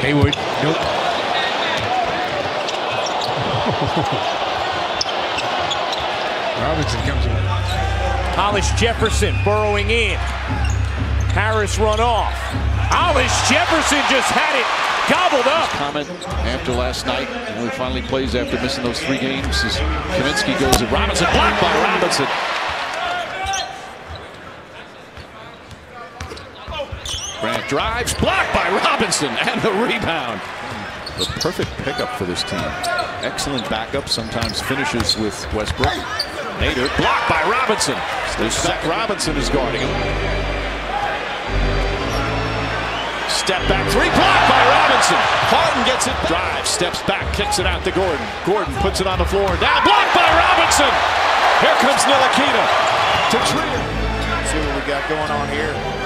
Hayward. Nope. Robinson comes in. Hollis Jefferson burrowing in. Harris run off. Hollis Jefferson just had it gobbled up. Comment after last night, when he finally plays after missing those three games, as Kaminsky goes at Robinson, blocked by Robinson. Drives, blocked by Robinson, and the rebound. The perfect pickup for this team. Excellent backup, sometimes finishes with Westbrook. Nader blocked by Robinson. Zach Robinson is guarding him. Step back three, blocked by Robinson. Harden gets it, drives, steps back, kicks it out to Gordon. Gordon puts it on the floor, now blocked by Robinson. Here comes Ntilikina to Trier. See what we got going on here.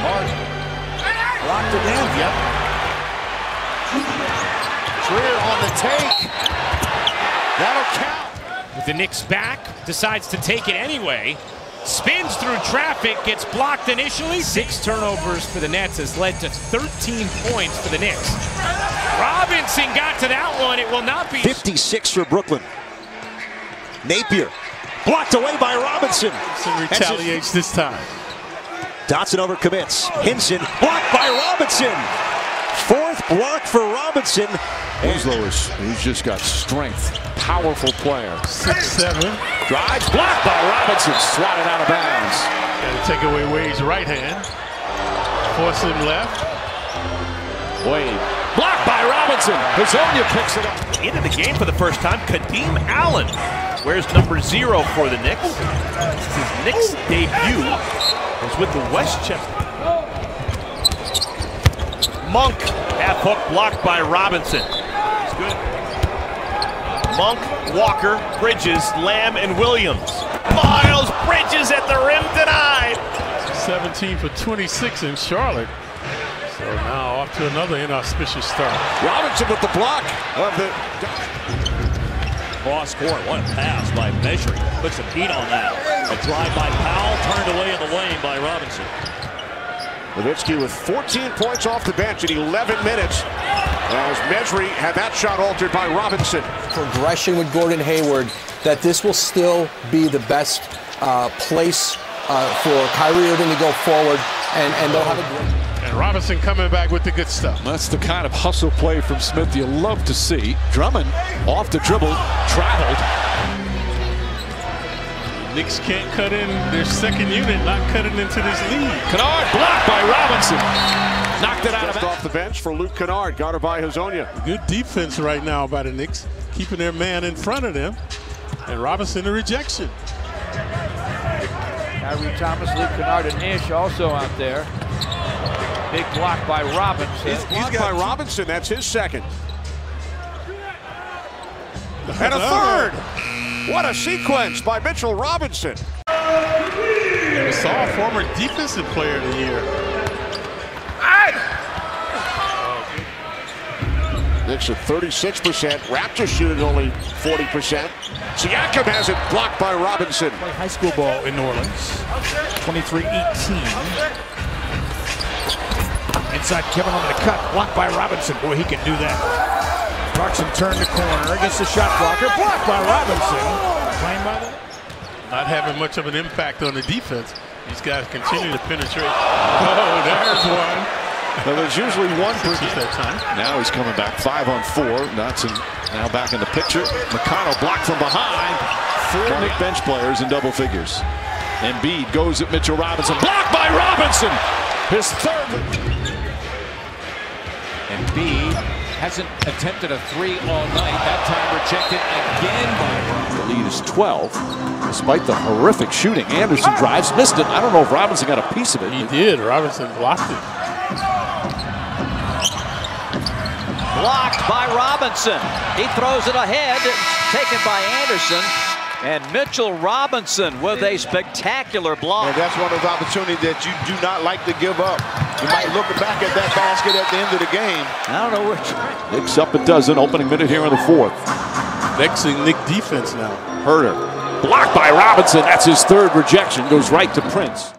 Harden. Blocked again, yep. Trier on the take. That'll count. With the Knicks back, decides to take it anyway. Spins through traffic, gets blocked initially. Six turnovers for the Nets has led to 13 points for the Knicks. Robinson got to that one. It will not be. 56 for Brooklyn. Napier blocked away by Robinson. Robinson retaliates this time. Dotson over overcommits. Hinson blocked by Robinson. Fourth block for Robinson. Winslow is he's just got strength. Powerful player. Six, seven. Drives, blocked by Robinson. Swatted out of bounds. Got to take away Wade's right hand. Force him left. Wade. Blocked by Robinson. Hezonja picks it up. Into the game for the first time. Kadeem Allen wears number zero for the Knicks. This His Knicks debut was with the Westchester. Monk, half hook blocked by Robinson. It's good. Monk, Walker, Bridges, Lamb, and Williams. Miles Bridges at the rim denied. 17 for 26 in Charlotte. So now off to another inauspicious start. Robinson with the block of the Cross court, what a pass by Measuring. Put some heat on that. A drive by Powell, turned away in the lane by Robinson. Nowitzki with 14 points off the bench in 11 minutes. As Mejri had that shot altered by Robinson. Progression with Gordon Hayward, that this will still be the best uh, place uh, for Kyrie Irving to go forward, and, and they'll have a great. And Robinson coming back with the good stuff. That's the kind of hustle play from Smith you love to see. Drummond off the dribble, traveled. Knicks can't cut in their second unit, not cutting into this lead. Kennard blocked by Robinson. Knocked it out Just of off the bench for Luke Kennard, guarded by Hezonja. Good defense right now by the Knicks, keeping their man in front of them. And Robinson a rejection. Khyri Thomas, Luke Kennard, and Ish also out there. Big block by Robinson. He's, he's by Robinson, that's his second. And a third. What a sequence by Mitchell Robinson. And we saw a former defensive player of the year. Knicks at 36%. Raptors shooting only 40%. Siakam has it blocked by Robinson. High school ball in New Orleans. 23-18. Inside Kevin on the cut, blocked by Robinson. Boy, he can do that. Clarkson turned the corner, gets the shot blocker, blocked by Robinson. Playing by the Not having much of an impact on the defense. These guys continue to penetrate. Oh, there's one. Now, there's usually one per Just that time. Now he's coming back five on four. Dotson now back in the picture. McConnell blocked from behind. Four Knick bench players in double figures. Embiid goes at Mitchell Robinson. Blocked by Robinson. His third. Embiid hasn't attempted a three all night. That time rejected again by Robinson. The lead is 12. Despite the horrific shooting, Anderson drives, missed it. I don't know if Robinson got a piece of it. He did. Robinson blocked it. Blocked by Robinson. He throws it ahead, taken by Anderson. And Mitchell Robinson with a spectacular block. And that's one of those opportunities that you do not like to give up. You might look back at that basket at the end of the game. I don't know which. Knicks up a dozen, opening minute here in the fourth. Vexing Knick defense now. Huerter blocked by Robinson. That's his third rejection. Goes right to Prince.